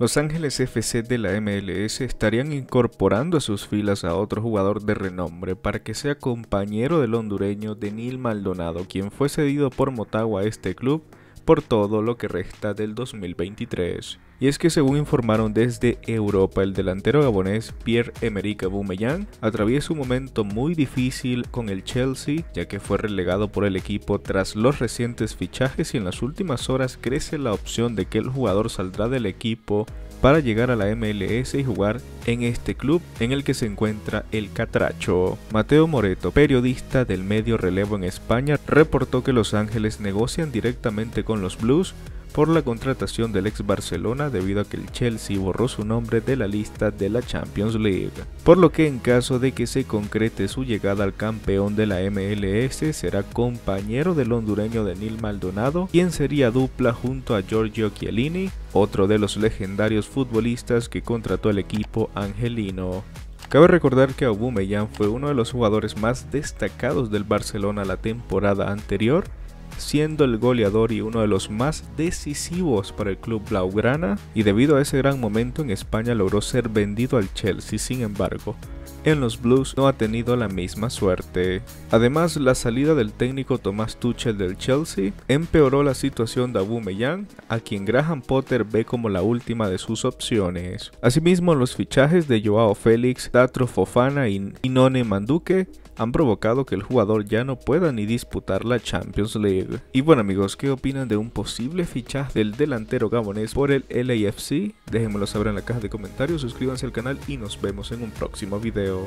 Los Ángeles FC de la MLS estarían incorporando a sus filas a otro jugador de renombre para que sea compañero del hondureño Denil Maldonado, quien fue cedido por Motagua a este club por todo lo que resta del 2023. Y es que según informaron desde Europa, el delantero gabonés Pierre-Emerick Aubameyang atraviesa un momento muy difícil con el Chelsea, ya que fue relegado por el equipo tras los recientes fichajes y en las últimas horas crece la opción de que el jugador saldrá del equipo para llegar a la MLS y jugar en este club en el que se encuentra el Catracho. Mateo Moreto, periodista del medio Relevo en España, reportó que Los Ángeles negocian directamente con los Blues por la contratación del ex Barcelona debido a que el Chelsea borró su nombre de la lista de la Champions League. Por lo que en caso de que se concrete su llegada al campeón de la MLS será compañero del hondureño Denil Maldonado, quien sería dupla junto a Giorgio Chiellini, otro de los legendarios futbolistas que contrató el equipo angelino. Cabe recordar que Aubameyang fue uno de los jugadores más destacados del Barcelona la temporada anterior siendo el goleador y uno de los más decisivos para el club blaugrana y debido a ese gran momento en España logró ser vendido al Chelsea, sin embargo, en los Blues no ha tenido la misma suerte. Además, la salida del técnico Tomás Tuchel del Chelsea empeoró la situación de Aubameyang, a quien Graham Potter ve como la última de sus opciones. Asimismo, los fichajes de Joao Félix, Tatro Fofana y Inone Manduque han provocado que el jugador ya no pueda ni disputar la Champions League. Y bueno amigos, ¿qué opinan de un posible fichaje del delantero gabonés por el LAFC? Déjenmelo saber en la caja de comentarios, suscríbanse al canal y nos vemos en un próximo video.